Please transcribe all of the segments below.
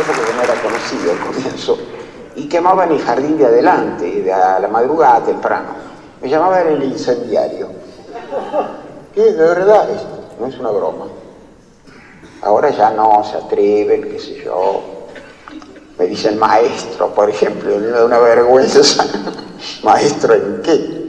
época que no era conocido al comienzo, y quemaba el jardín de adelante, de a la madrugada temprano. Me llamaban el incendiario. ¿Qué? De verdad, no es una broma. Ahora ya no se atreven, qué sé yo. Me dicen maestro, por ejemplo, una vergüenza. ¿Maestro en qué?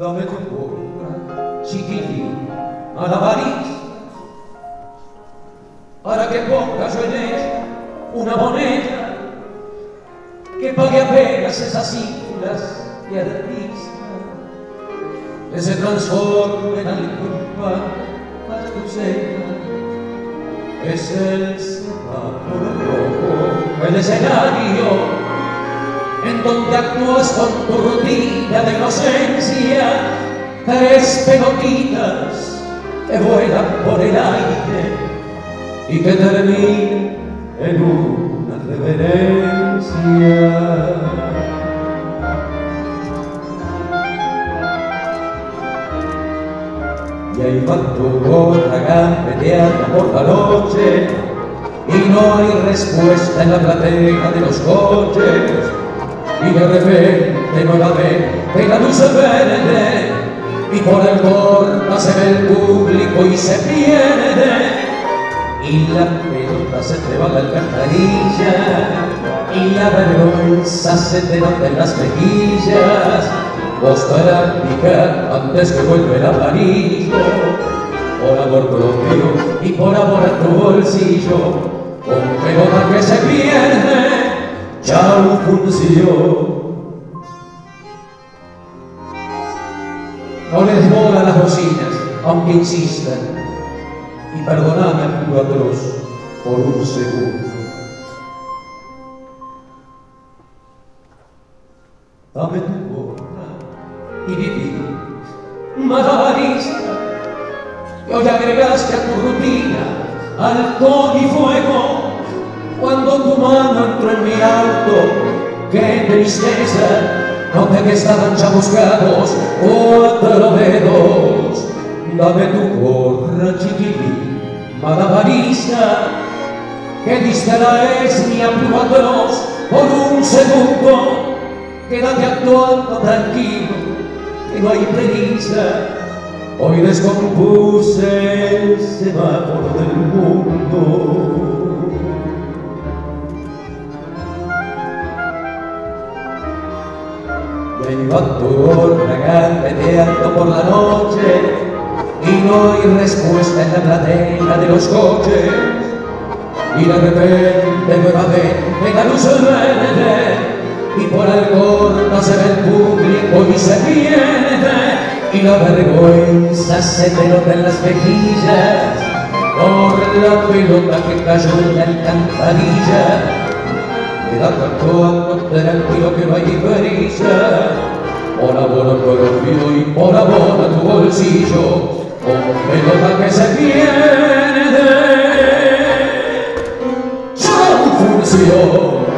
Dame tu boca, chiquilín, a la varilla, para que ponga yo en ella una moneda que pague apenas esas ínfulas de artista, que se transforme en algún para tu cena. Es el semáforo rojo, el escenario donde actúas con tu rutina de inocencia, tres pelotitas que vuelan por el aire y que terminan en una reverencia. Y ahí va tu gorra gambeteando por la noche y no hay respuesta en la platea de los coches y de repente nuevamente la luz verde. Y por el corta se ve el público y se pierde. Y la pelota se te va la alcantarilla. Y la vergüenza se te nota en las mejillas. Vos picar antes que vuelva el amarillo. Por amor propio y por amor a tu bolsillo. Con pelota que se pierde Chao función. No les mola las bocinas, aunque insistan, y perdoname a tu atroz por un segundo. Dame tu boca y viví, malabarista, que hoy agregaste a tu rutina alcohol y fuego cuando tu mano entró en mi auto, qué tristeza, noté que estaban chamuscados cuatro dedos. Dame tu gorra chiquilín, malabarista, que diste la esmia atroz por un segundo. Quédate actuando tranquilo, que no hay prisa. Hoy descompuse el semáforo del mundo. Va tu gorra gambeteando por la noche y no hay respuesta en la platea de los coches. Y de repente nuevamente la luz verde y por el corto se ve el público y se pierde y la vergüenza se te nota en las mejillas por la pelota que cayó en la alcantarilla. Quédate actuando tranquilo que no hay diferencia por amor al color y por amor a tu bolsillo, con pelota que se pierde. ¡Chao, función!